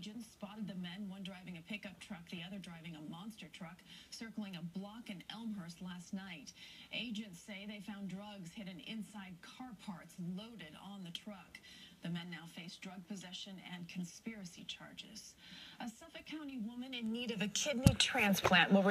agents spotted the men, one driving a pickup truck, the other driving a monster truck, circling a block in Elmhurst last night. Agents say they found drugs hidden inside car parts loaded on the truck. The men now face drug possession and conspiracy charges. A Suffolk County woman in need of a kidney transplant will